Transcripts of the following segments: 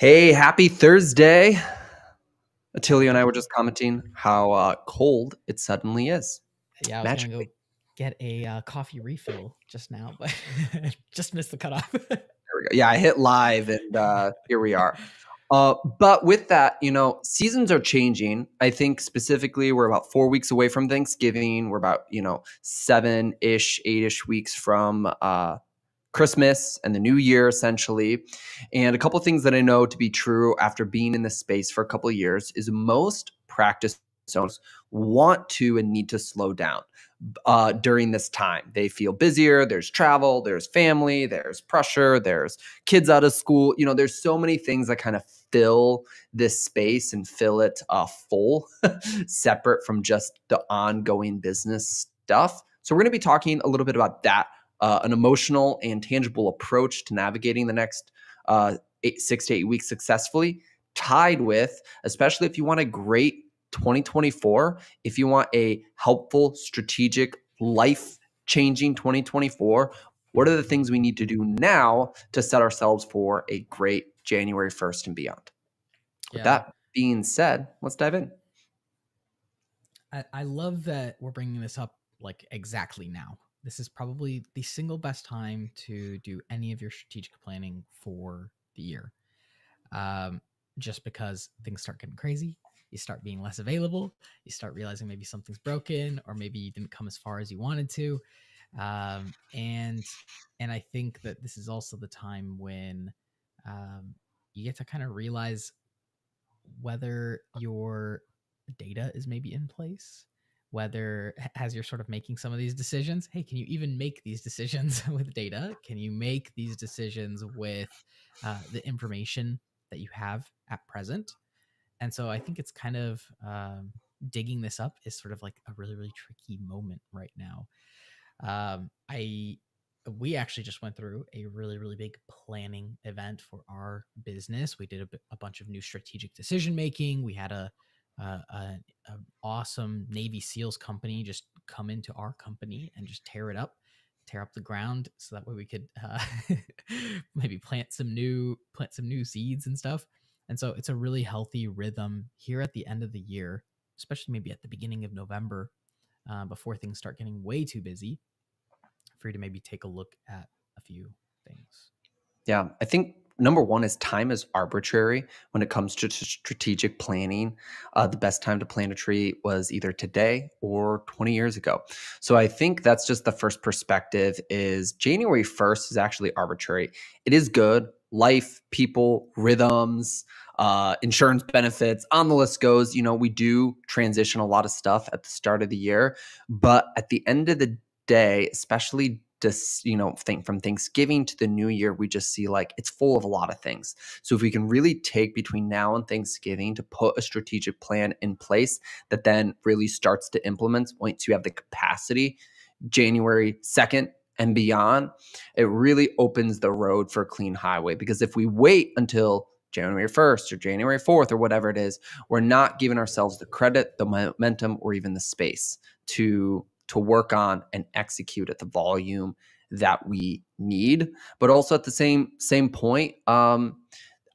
Hey, happy Thursday. Attilio and I were just commenting how uh, cold it suddenly is. Yeah, I was gonna go get a uh, coffee refill just now, but just missed the cutoff. there we go. Yeah, I hit live and uh, here we are. Uh, but with that, you know, seasons are changing. I think specifically we're about four weeks away from Thanksgiving. We're about, you know, seven ish, eight ish weeks from uh, Christmas and the new year, essentially. And a couple of things that I know to be true after being in this space for a couple of years is most practice owners want to and need to slow down uh, during this time. They feel busier. There's travel, there's family, there's pressure, there's kids out of school. You know, there's so many things that kind of fill this space and fill it uh, full, separate from just the ongoing business stuff. So, we're going to be talking a little bit about that uh, an emotional and tangible approach to navigating the next uh, eight, six to eight weeks successfully, tied with, especially if you want a great 2024, if you want a helpful, strategic, life changing 2024, what are the things we need to do now to set ourselves for a great January 1st and beyond? Yeah. With that being said, let's dive in. I, I love that we're bringing this up like exactly now this is probably the single best time to do any of your strategic planning for the year. Um, just because things start getting crazy, you start being less available, you start realizing maybe something's broken, or maybe you didn't come as far as you wanted to. Um, and and I think that this is also the time when um, you get to kind of realize whether your data is maybe in place whether as you're sort of making some of these decisions hey can you even make these decisions with data? Can you make these decisions with uh, the information that you have at present? And so i think it's kind of um, digging this up is sort of like a really really tricky moment right now. Um, i we actually just went through a really really big planning event for our business. We did a, a bunch of new strategic decision making we had a uh, an awesome Navy SEALs company just come into our company and just tear it up, tear up the ground, so that way we could uh, maybe plant some new plant some new seeds and stuff. And so it's a really healthy rhythm here at the end of the year, especially maybe at the beginning of November, uh, before things start getting way too busy, for you to maybe take a look at a few things. Yeah, I think number one is time is arbitrary when it comes to strategic planning. Uh, the best time to plant a tree was either today or 20 years ago. So I think that's just the first perspective is January 1st is actually arbitrary. It is good. Life, people, rhythms, uh, insurance benefits, on the list goes. You know, we do transition a lot of stuff at the start of the year, but at the end of the day, especially just you know think from thanksgiving to the new year we just see like it's full of a lot of things. So if we can really take between now and thanksgiving to put a strategic plan in place that then really starts to implement once you have the capacity january 2nd and beyond it really opens the road for a clean highway. Because if we wait until January 1st or January 4th or whatever it is, we're not giving ourselves the credit, the momentum, or even the space to to work on and execute at the volume that we need. But also at the same same point, um,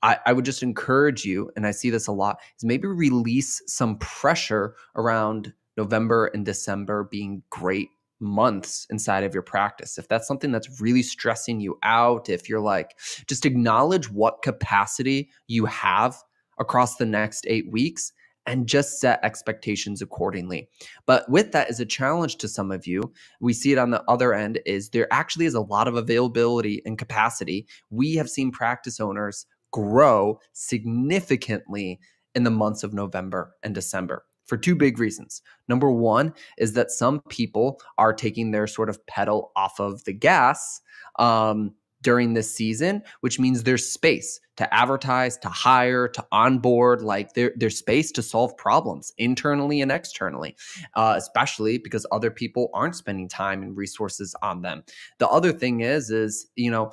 I, I would just encourage you, and I see this a lot, is maybe release some pressure around November and December being great months inside of your practice. If that's something that's really stressing you out, if you're like, just acknowledge what capacity you have across the next eight weeks and just set expectations accordingly. But with that is a challenge to some of you. We see it on the other end is there actually is a lot of availability and capacity. We have seen practice owners grow significantly in the months of November and December for two big reasons. Number one is that some people are taking their sort of pedal off of the gas um, during this season, which means there's space to advertise, to hire, to onboard. Like there, there's space to solve problems internally and externally, uh, especially because other people aren't spending time and resources on them. The other thing is, is you know,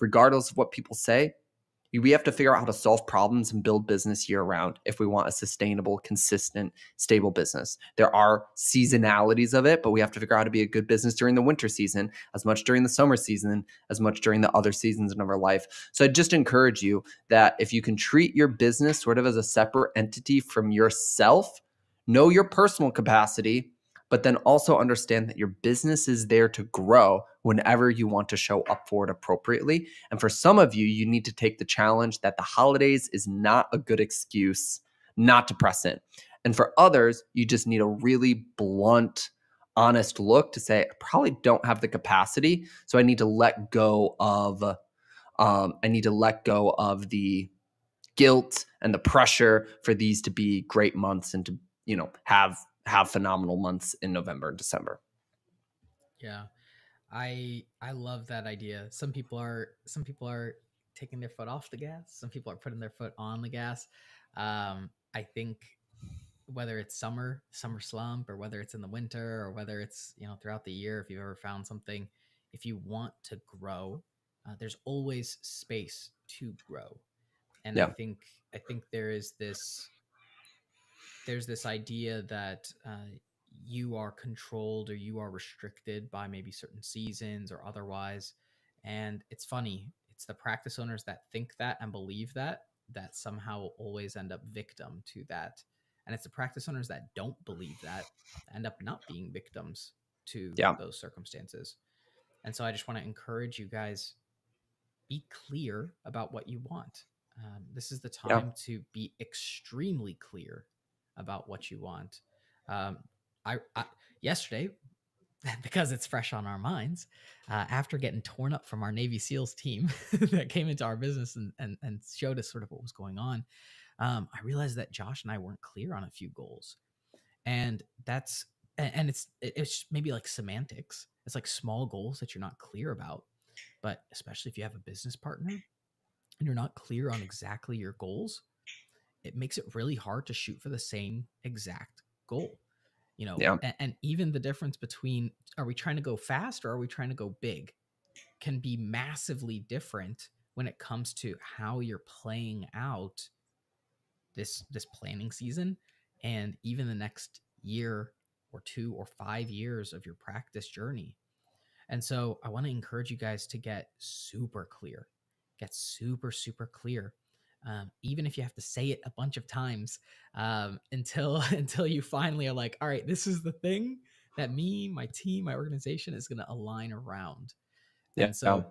regardless of what people say, we have to figure out how to solve problems and build business year round if we want a sustainable, consistent, stable business. There are seasonalities of it, but we have to figure out how to be a good business during the winter season, as much during the summer season, as much during the other seasons of our life. So I just encourage you that if you can treat your business sort of as a separate entity from yourself, know your personal capacity but then also understand that your business is there to grow whenever you want to show up for it appropriately. And for some of you, you need to take the challenge that the holidays is not a good excuse not to press in. And for others, you just need a really blunt, honest look to say, I probably don't have the capacity. So I need to let go of, um, I need to let go of the guilt and the pressure for these to be great months and to, you know, have have phenomenal months in November and December. Yeah. I I love that idea. Some people are some people are taking their foot off the gas. Some people are putting their foot on the gas. Um, I think whether it's summer, summer slump, or whether it's in the winter, or whether it's you know throughout the year, if you've ever found something, if you want to grow, uh, there's always space to grow. And yeah. I think I think there is this there's this idea that uh, you are controlled or you are restricted by maybe certain seasons or otherwise. And it's funny, it's the practice owners that think that and believe that that somehow always end up victim to that. And it's the practice owners that don't believe that end up not being victims to yeah. those circumstances. And so I just want to encourage you guys be clear about what you want. Um, this is the time yeah. to be extremely clear about what you want. Um, I, I yesterday, because it's fresh on our minds, uh, after getting torn up from our Navy SEALs team that came into our business and, and, and showed us sort of what was going on, um, I realized that Josh and I weren't clear on a few goals, and that's and it's it's maybe like semantics. It's like small goals that you're not clear about, but especially if you have a business partner and you're not clear on exactly your goals, it makes it really hard to shoot for the same exact goal you know yeah. and, and, even the difference between are we trying to go fast or are we trying to go big can be massively different when it comes to how you're playing out this this planning season and even the next year or two or five years of your practice journey and so i want to encourage you guys to get super clear get super super clear um, even if you have to say it a bunch of times um, until until you finally are like, all right, this is the thing that me, my team, my organization is going to align around. Yeah. And so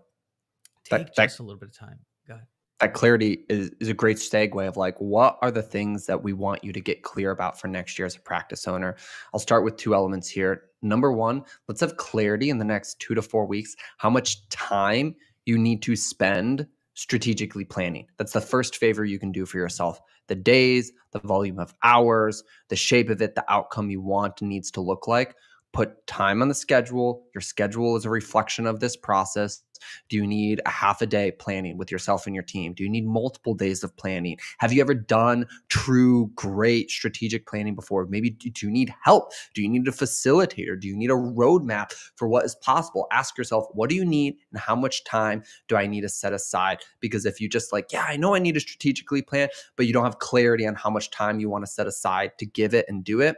take that, just that, a little bit of time. Go ahead. That clarity is, is a great segue of like, what are the things that we want you to get clear about for next year as a practice owner? I'll start with two elements here. Number one, let's have clarity in the next two to four weeks how much time you need to spend strategically planning. That's the first favor you can do for yourself. The days, the volume of hours, the shape of it, the outcome you want needs to look like put time on the schedule. Your schedule is a reflection of this process. Do you need a half a day planning with yourself and your team? Do you need multiple days of planning? Have you ever done true, great strategic planning before? Maybe do you need help? Do you need a facilitator? Do you need a roadmap for what is possible? Ask yourself, what do you need and how much time do I need to set aside? Because if you just like, yeah, I know I need to strategically plan, but you don't have clarity on how much time you want to set aside to give it and do it,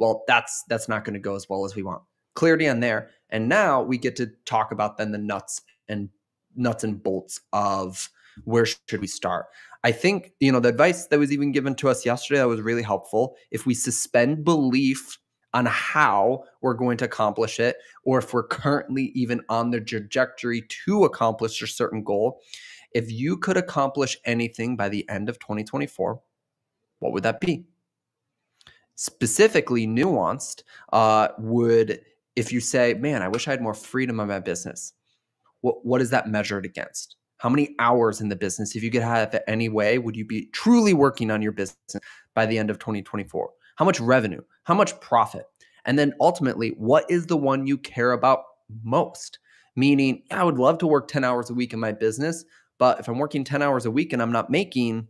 well, that's that's not going to go as well as we want. Clarity on there. And now we get to talk about then the nuts and nuts and bolts of where should we start. I think, you know, the advice that was even given to us yesterday that was really helpful. If we suspend belief on how we're going to accomplish it, or if we're currently even on the trajectory to accomplish a certain goal, if you could accomplish anything by the end of 2024, what would that be? Specifically nuanced uh, would if you say man i wish i had more freedom in my business what, what is that measured against? How many hours in the business if you could have it any way would you be truly working on your business by the end of 2024 how much revenue? How much profit? And then ultimately what is the one you care about most? Meaning i would love to work 10 hours a week in my business but if i'm working 10 hours a week and i'm not making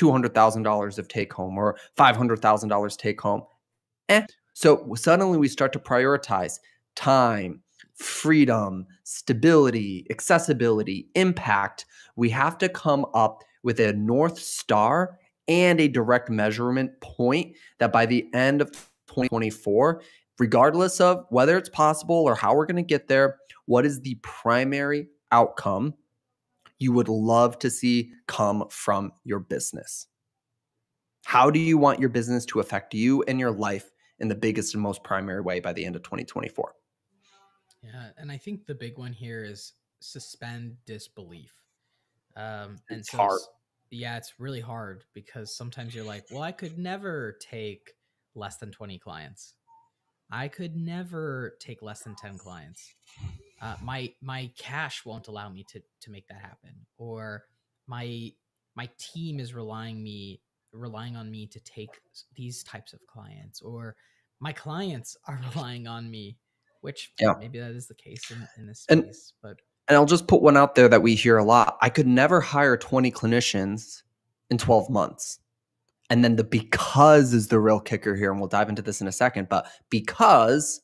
$200,000 of take home or $500,000 take home. Eh. So suddenly we start to prioritize time, freedom, stability, accessibility, impact, we have to come up with a North Star and a direct measurement point that by the end of 2024, regardless of whether it's possible or how we're going to get there, what is the primary outcome you would love to see come from your business? How do you want your business to affect you and your life in the biggest and most primary way by the end of 2024? Yeah, and I think the big one here is suspend disbelief. Um, and it's so, hard. yeah, it's really hard because sometimes you're like, well, I could never take less than 20 clients. I could never take less than 10 clients. Uh, my my cash won't allow me to to make that happen, or my my team is relying me relying on me to take these types of clients, or my clients are relying on me, which yeah. maybe that is the case in, in this and, space, but and I'll just put one out there that we hear a lot. I could never hire 20 clinicians in 12 months. And then the because is the real kicker here. And we'll dive into this in a second. But because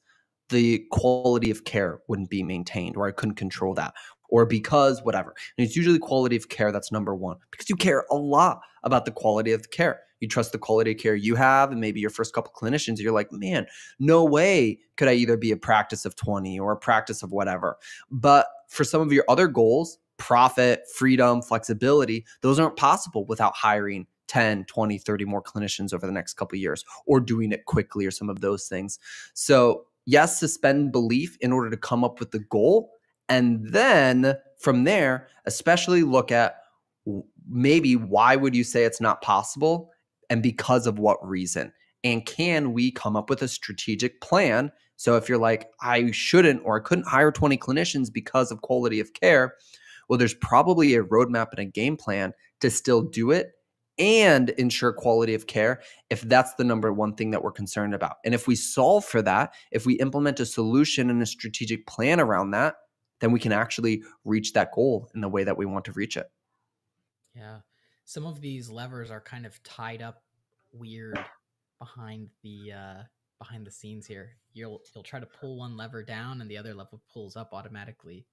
the quality of care wouldn't be maintained, or I couldn't control that, or because whatever. And it's usually quality of care that's number one because you care a lot about the quality of the care. You trust the quality of care you have, and maybe your first couple clinicians, you're like, man, no way could I either be a practice of 20 or a practice of whatever. But for some of your other goals, profit, freedom, flexibility, those aren't possible without hiring 10, 20, 30 more clinicians over the next couple years or doing it quickly or some of those things. So, yes, suspend belief in order to come up with the goal. And then from there, especially look at maybe why would you say it's not possible and because of what reason? And can we come up with a strategic plan so if you're like, I shouldn't or I couldn't hire 20 clinicians because of quality of care, well, there's probably a roadmap and a game plan to still do it and ensure quality of care if that's the number one thing that we're concerned about. And if we solve for that, if we implement a solution and a strategic plan around that, then we can actually reach that goal in the way that we want to reach it. Yeah. Some of these levers are kind of tied up weird behind the uh behind the scenes here. You'll you'll try to pull one lever down and the other lever pulls up automatically.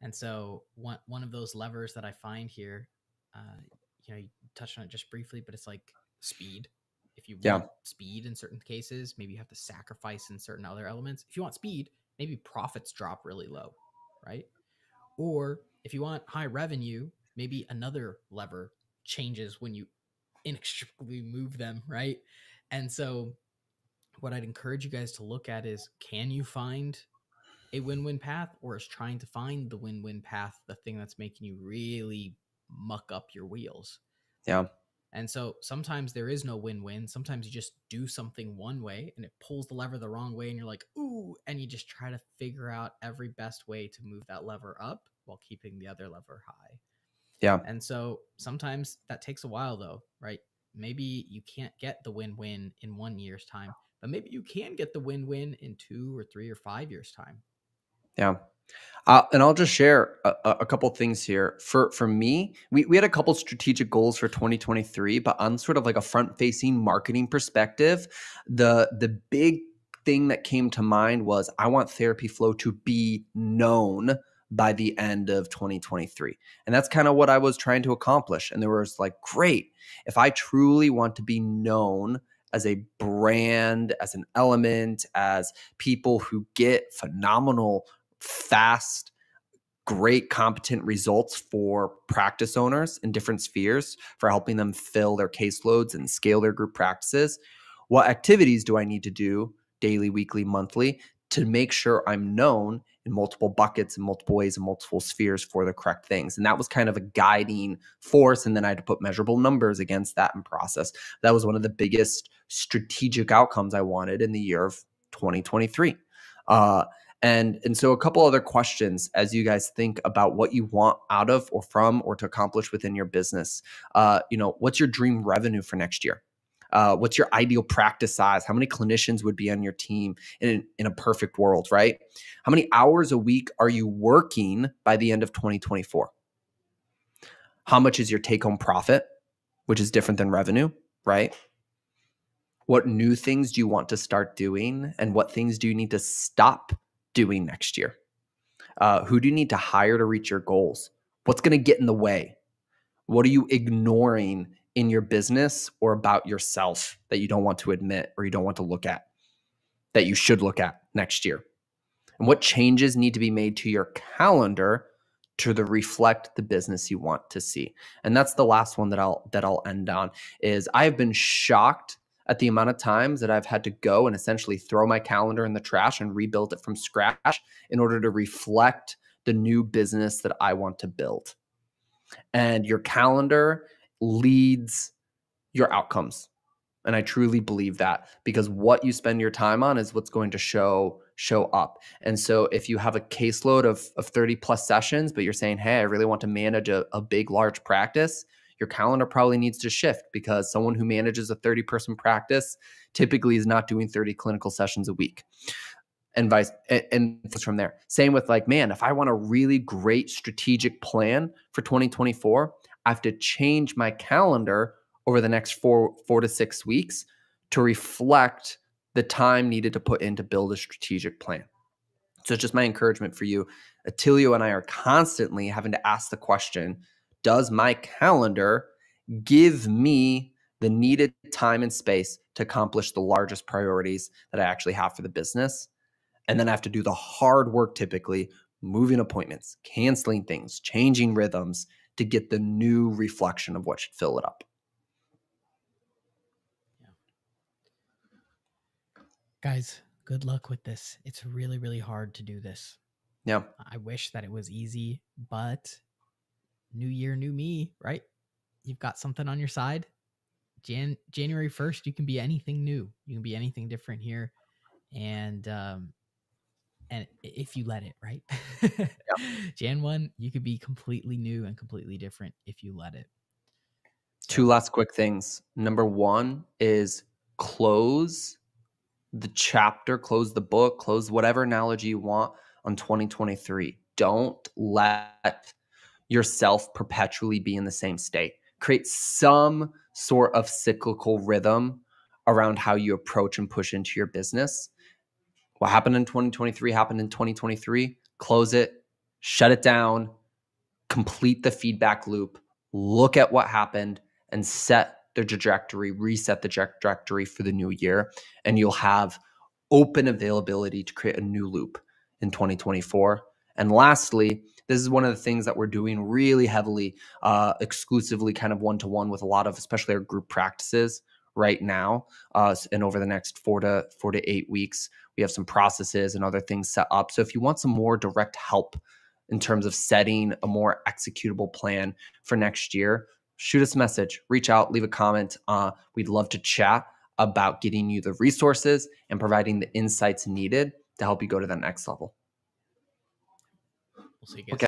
And so one one of those levers that I find here, uh, you know, you touched on it just briefly, but it's like speed. If you want yeah. speed in certain cases, maybe you have to sacrifice in certain other elements. If you want speed, maybe profits drop really low, right? Or if you want high revenue, maybe another lever changes when you inextricably move them, right? And so what I'd encourage you guys to look at is can you find a win-win path or is trying to find the win-win path the thing that's making you really muck up your wheels. Yeah. And so sometimes there is no win-win. Sometimes you just do something one way and it pulls the lever the wrong way and you're like, "Ooh," and you just try to figure out every best way to move that lever up while keeping the other lever high. Yeah. And so sometimes that takes a while though, right? Maybe you can't get the win-win in 1 year's time but maybe you can get the win-win in two or three or five years time yeah uh, and I'll just share a, a couple things here. For for me, we, we had a couple strategic goals for 2023, but on sort of like a front-facing marketing perspective, the the big thing that came to mind was I want Therapy Flow to be known by the end of 2023. And that's kind of what I was trying to accomplish. And there was like, great, if I truly want to be known as a brand, as an element, as people who get phenomenal, fast, great, competent results for practice owners in different spheres for helping them fill their caseloads and scale their group practices. What activities do I need to do daily, weekly, monthly to make sure I'm known in multiple buckets in multiple ways in multiple spheres for the correct things. And that was kind of a guiding force. And then I had to put measurable numbers against that and process. That was one of the biggest strategic outcomes I wanted in the year of 2023. Uh, and and so a couple other questions as you guys think about what you want out of or from or to accomplish within your business. Uh, you know, what's your dream revenue for next year? Uh, what's your ideal practice size? How many clinicians would be on your team in, in a perfect world, right? How many hours a week are you working by the end of 2024? How much is your take home profit, which is different than revenue, right? What new things do you want to start doing? And what things do you need to stop doing next year? Uh, who do you need to hire to reach your goals? What's going to get in the way? What are you ignoring in your business or about yourself that you don't want to admit or you don't want to look at that you should look at next year? And what changes need to be made to your calendar to the reflect the business you want to see? And that's the last one that I'll that I'll end on is I have been shocked at the amount of times that I've had to go and essentially throw my calendar in the trash and rebuild it from scratch in order to reflect the new business that I want to build. And your calendar leads your outcomes. And I truly believe that because what you spend your time on is what's going to show show up. And so if you have a caseload of, of 30 plus sessions, but you're saying, hey, I really want to manage a, a big, large practice, your calendar probably needs to shift because someone who manages a 30 person practice typically is not doing 30 clinical sessions a week and vice and from there. Same with like man if i want a really great strategic plan for 2024 i have to change my calendar over the next four four to six weeks to reflect the time needed to put in to build a strategic plan. So it's just my encouragement for you. Attilio and i are constantly having to ask the question does my calendar give me the needed time and space to accomplish the largest priorities that I actually have for the business? And then I have to do the hard work typically, moving appointments, canceling things, changing rhythms to get the new reflection of what should fill it up. Guys, good luck with this. It's really, really hard to do this. Yeah. I wish that it was easy, but new year, new me, right? You've got something on your side. Jan January 1st, you can be anything new. You can be anything different here. And um and if you let it, right? Yep. Jan 1, you could be completely new and completely different if you let it. Two last quick things. Number 1 is close the chapter, close the book, close whatever analogy you want on 2023. Don't let yourself perpetually be in the same state. Create some sort of cyclical rhythm around how you approach and push into your business. What happened in 2023 happened in 2023. Close it, shut it down, complete the feedback loop, look at what happened, and set the trajectory, reset the trajectory for the new year. And you'll have open availability to create a new loop in 2024. And lastly, this is one of the things that we're doing really heavily, uh, exclusively kind of one to one with a lot of, especially our group practices right now. Uh, and over the next four to four to eight weeks, we have some processes and other things set up. So if you want some more direct help in terms of setting a more executable plan for next year, shoot us a message, reach out, leave a comment. Uh, we'd love to chat about getting you the resources and providing the insights needed to help you go to the next level. We'll see you guys. Okay.